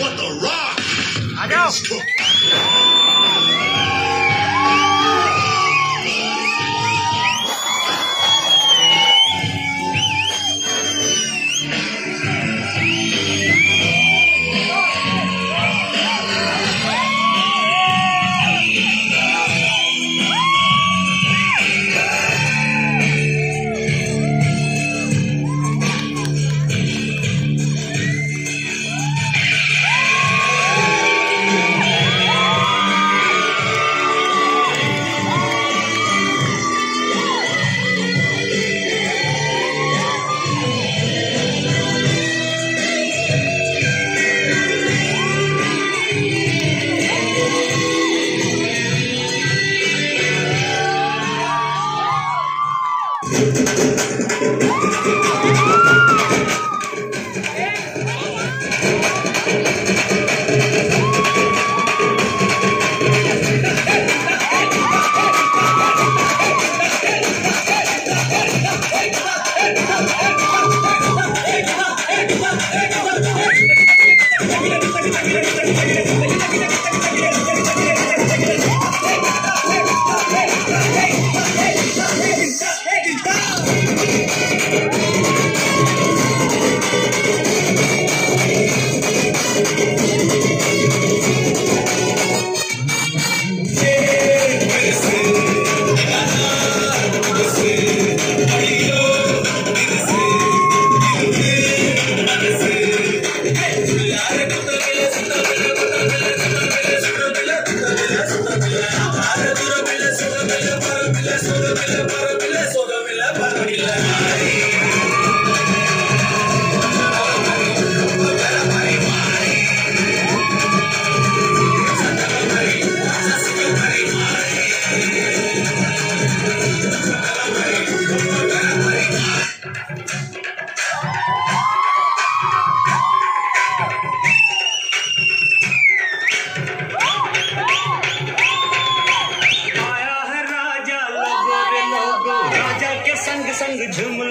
what The Rock I know. Thank you. संग संग झूम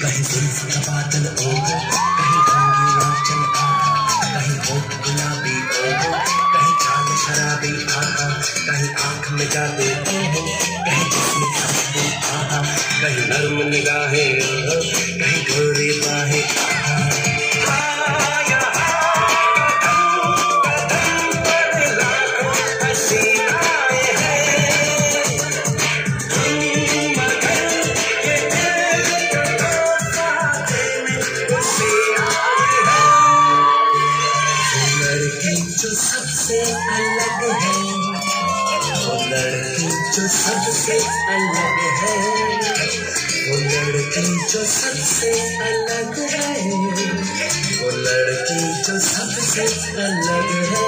कहीं जुल्फ का बादल ओहो कहीं रंगी रोचन आहा कहीं होठ गुलाबी ओहो कहीं चाल शराबी आहा कहीं आँख में दे जो सबसे अलग है वो लड़की जो सबसे अलग है वो लड़की जो सबसे अलग है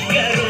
Yeah.